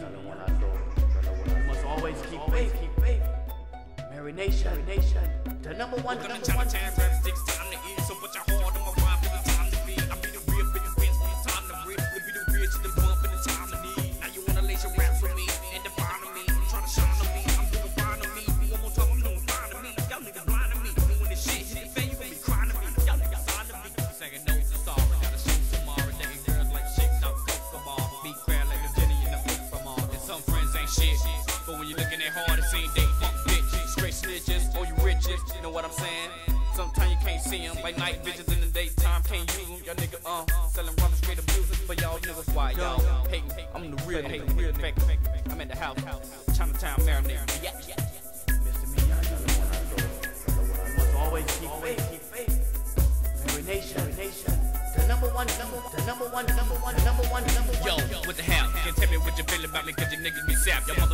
Telling when I throw, telling when I Must always keep faith, keep faith. Mary Nation, Nation, the number one, Gonna number one. When you looking at hard, it seem they fuck bitch. Straight snitches, or you riches. You know what I'm saying? Sometimes you can't see them. Like night bitches in the daytime, can't use them. Y'all nigga, uh, selling runners, straight abusers. But y'all niggas, why y'all hating? I'm the real nigga, real nigga. I'm at the house, Chinatown, marinate. Yeah, yeah. Mr. Me, y'all telling when I throw, telling when I must always keep faith, keep faith. Mary Nation, Nation, the number one, number one, the number one, number one, number one, number one. Yo, what the hell? Can't tell me what you feel about me, cause you niggas be sap. Y'all.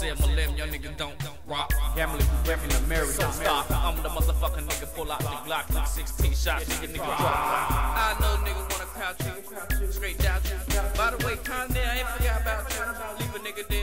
Let's I'm limb, y'all niggas don't rock. Gambling, rapping the Mary, So stop. I'm the motherfucking nigga, pull out the Glock, look 16 shots, nigga, nigga drop. I know niggas wanna crouch you, straight down you. By the way, Kanye, I ain't forgot about you. Leave a nigga dead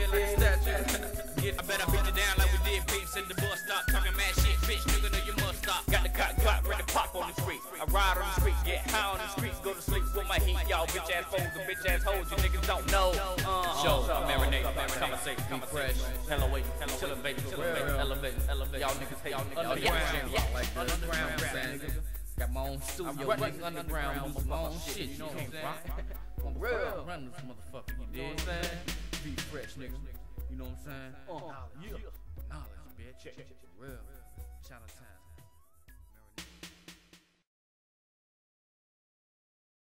bitch ass foes and bitch ass hoes, you niggas don't know. Uh, Show, I marinate, conversate, be fresh. Hello, wait, hello, elevate, elevate, elevate, elevate. Y'all niggas hate, y'all niggas Underground, yeah, like the underground rap, nigga. Got my own studio, nigga, underground, my own shit, you know what I'm saying? I'm real, run this motherfucker, you know what I'm saying? Be fresh, nigga, you know what I'm saying? Uh, yeah. Knowledge, bitch, real, Chinatown.